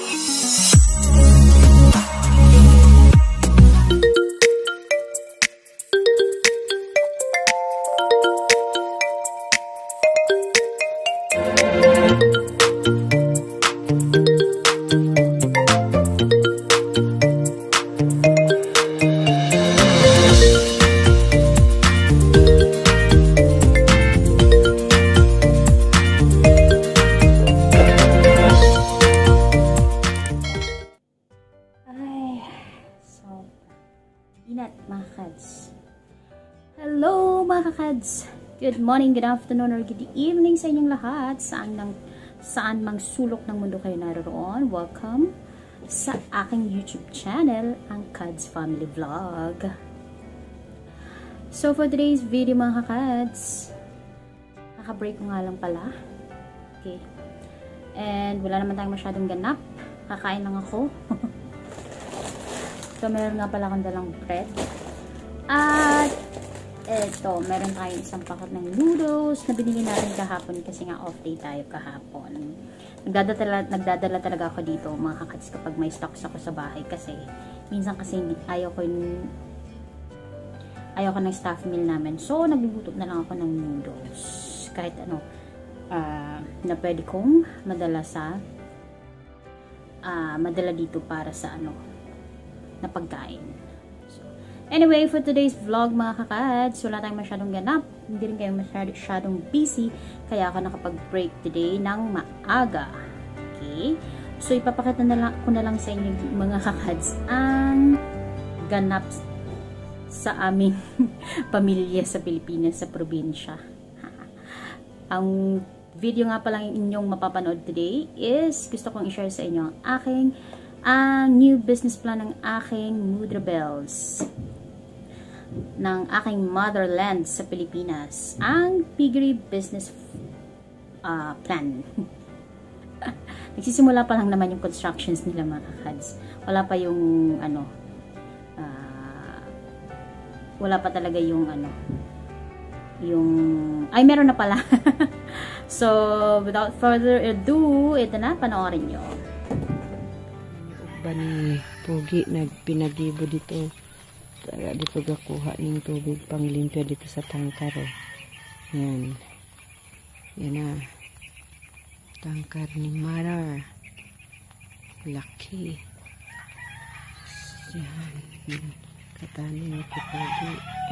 Ay, Hello mga kads! Good morning, good afternoon, or good evening sa inyong lahat. Saan, nang, saan mang sulok ng mundo kayo naroon. Welcome sa aking YouTube channel, ang Kads Family Vlog. So for today's video mga kakads, naka-break ko nga lang pala. Okay. And wala naman tayong masyadong ganap. Kakain lang ako. So, meron nga pala akong dalang bread. At, eto, meron tayong isang pakot ng noodles na binili natin kahapon kasi nga off day tayo kahapon. Nagdadala, nagdadala talaga ako dito mga kakats kapag may stocks ako sa bahay kasi minsan kasi ayaw ko yung ayaw ko ng staff meal namin. So, nagluluto na lang ako ng noodles. Kahit ano, uh, na pwede kong madala sa uh, madala dito para sa ano, na pagkain. Anyway, for today's vlog mga kakads, wala tayong masyadong ganap. Hindi rin kayo masyadong busy. Kaya ako nakapag-break today ng maaga. Okay? So, ipapakita na lang, ko na lang sa inyo mga kakads ang ganap sa aming pamilya sa Pilipinas, sa probinsya. ang video nga palang inyong mapapanood today is gusto kong i-share sa inyo ang aking ang new business plan ng aking Mudra Bells ng aking motherland sa Pilipinas ang Piggery Business uh, Plan. Nagsisimula pa lang naman yung constructions nila mga kakads wala pa yung ano uh, wala pa talaga yung ano yung ay meron na pala. So without further ado ito na panoorin nyo. Ba ni Pugi nagpinagibo dito Tara, dito gakuha ng tubig panglimpyo dito sa tangkar oh. yan. Yan na. Tangkar ni Marar laki. Yan. Katani ni Pugi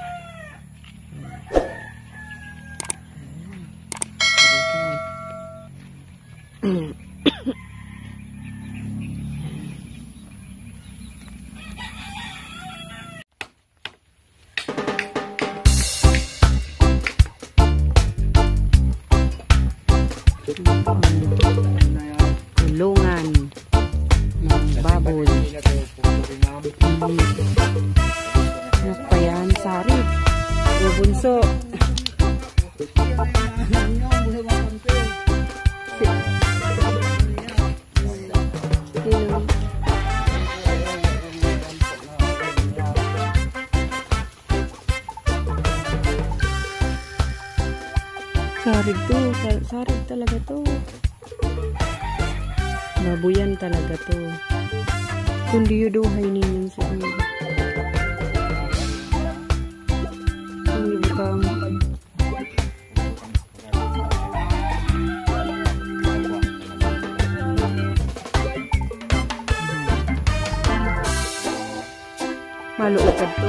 Bubunso. Sino? Sarig to. Sarig talaga to. Babuyan talaga to. Kundi yuduhay ninyo sa ano. Hindi bukang maluukad to.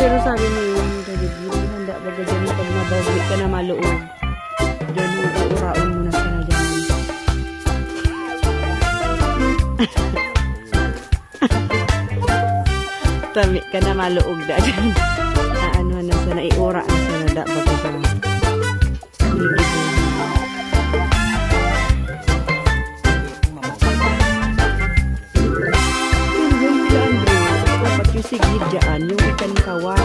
Pero sabi mo yung gagawin, handa ba ganyan pag mabawli ka na maluog. Diyan mo uuraon mo na. Tami ka na maluog da dyan. Aano na sana iura na sana da ba ka sa sigid dyan, yung ikan kawa,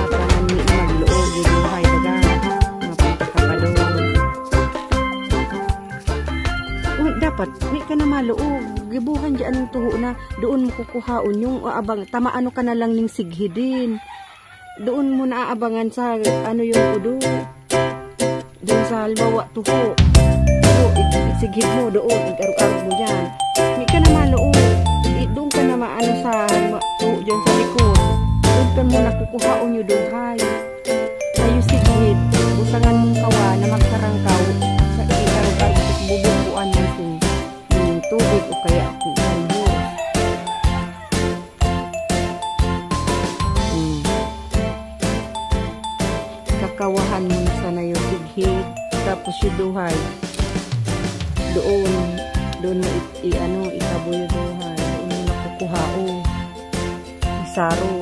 dapat, may ka na maluog, gibuhan dyan ang tuho na, doon mo kukuhaon yung aabang, tama ano ka na lang ning sighidin. Doon mo naaabangan sa, ano yung udo, doon sa halbawa tuho. Tuho, Sigid mo doon, ig-arog-arog mo dyan. Hindi ka naman doon. I- Doon ka naman ano sa, ma- o, dyan sa likod. Doon ka mo nakukuhaon nyo doon, hay. Tapos yung duhay doon. Doon mo i, i- ano itaboy duhay doon mo nakukuhao gabi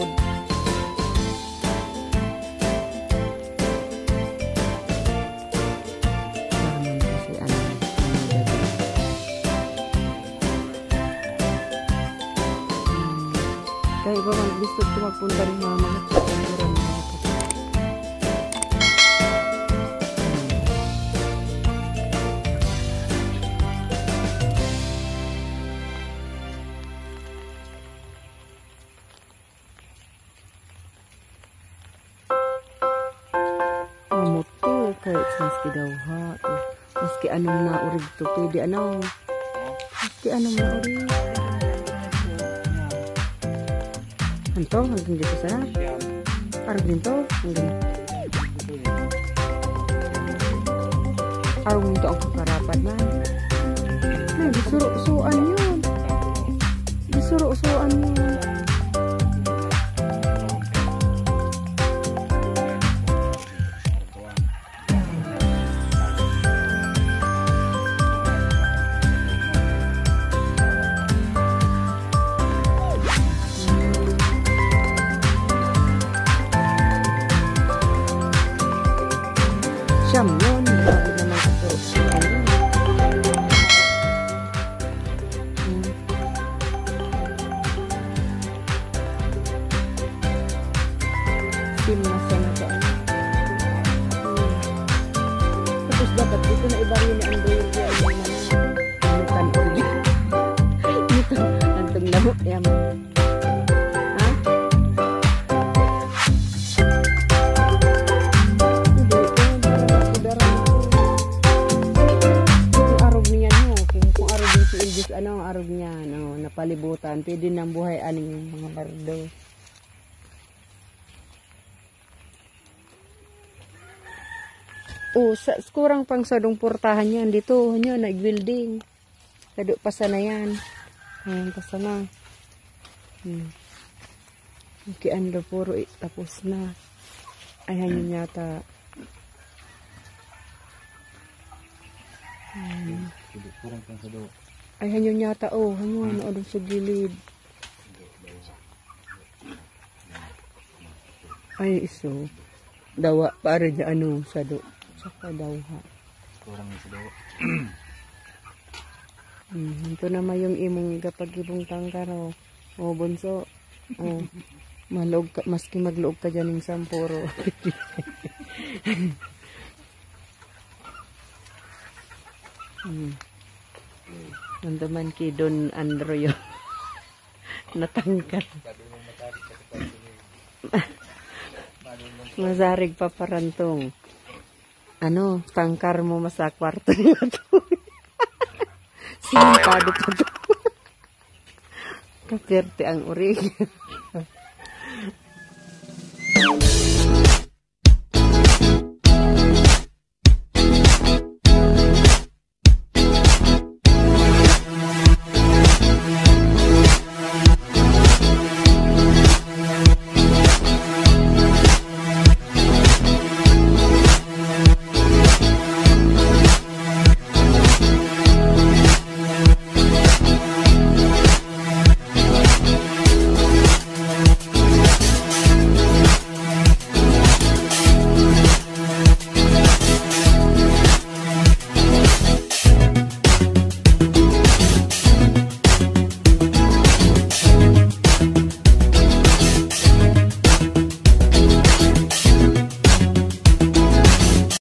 Hmm. kaya ba gusto ko magpunta ng mama. na kahit maski daw ha. Oh, Maski anong naurig to, pwede ano. Maski anong naurig. Anto, hanggang dito sa Arog din to. Hanggang. Arog din to ang kakarapan na. Ay, disuro-usuan yun. Disuro-usuan yun. Yaman. Ha? Arog niya no, kung, arog si Elvis, ano ang arog niya, no, napalibutan, pwede nang buhay aning mga bardo. Oh, sa, kurang pang sadong portahan yan. Dito, nyo, nag-building. Kado pa sana yan. Ayan, pa sana. Hmm. Okay, ano puro eh, tapos na. Ayan yun yata. Hmm. Ayan yun yata, oh. Ano, ano, ano sa gilid. Ay, iso. Dawa, para niya ano, sa do. Saka daw ha. Kurang sa daw. Hmm, ito naman yung imong kapag ibong tangkaro. O, bunso. O, malog ka, maski magloog ka dyan ng sampuro. hmm. Nando man ki Don Androyo. Natangkar. Mazarig pa parantong. Ano, tangkar mo masa kwarto niyo to. Sinimpado pa to. Kakerte ang urig.